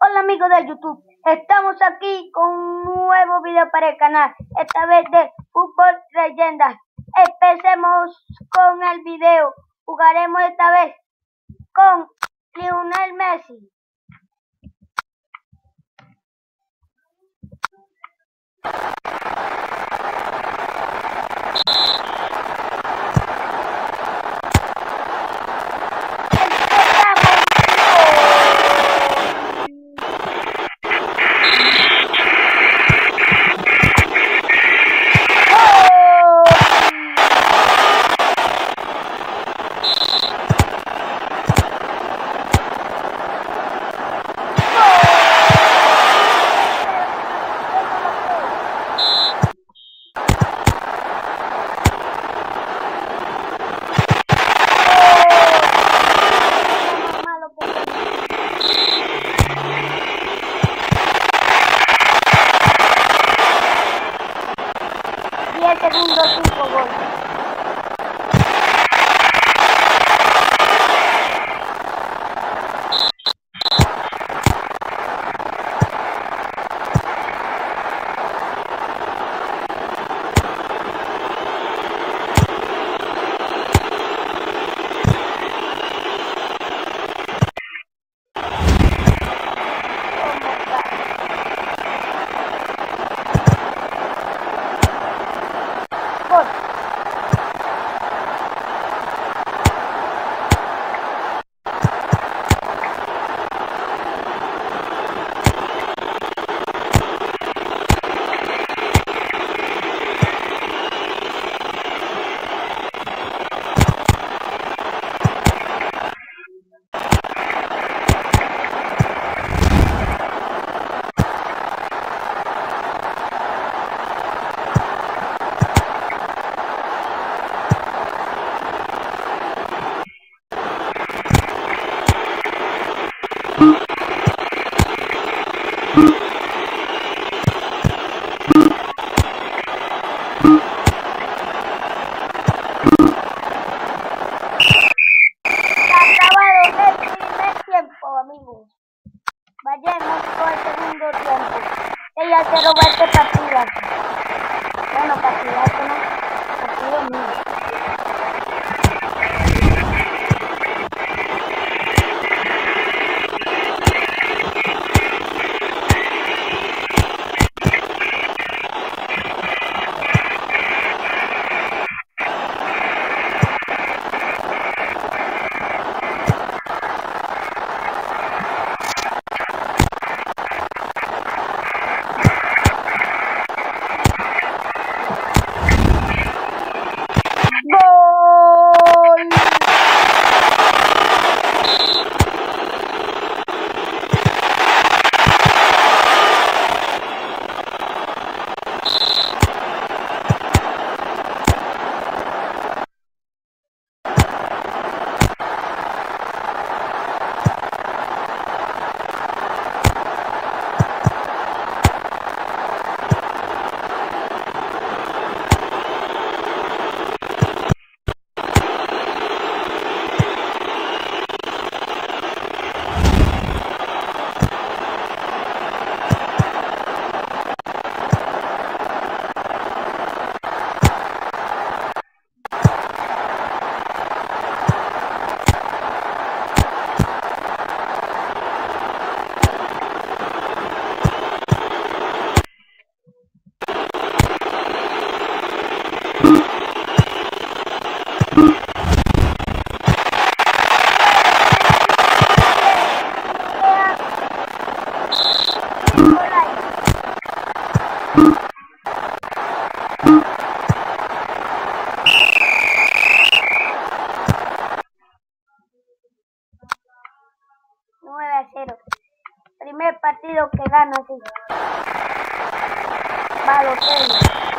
Hola amigos de YouTube, estamos aquí con un nuevo video para el canal, esta vez de Fútbol Leyendas. Empecemos con el video, jugaremos esta vez con Lionel Messi. go back Primer partido que gana así. Balotelli.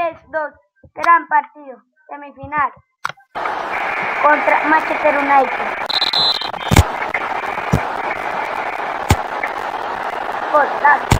3-2, gran partido, semifinal, contra Manchester United. Golazo.